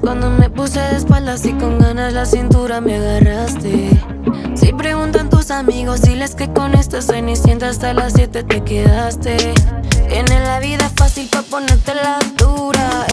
Cuando me puse de espaldas y con ganas la cintura me agarraste. Si preguntan tus amigos, diles que con esta cenicienta hasta las 7 te quedaste. En la vida fácil para ponerte la.